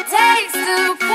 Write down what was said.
it takes to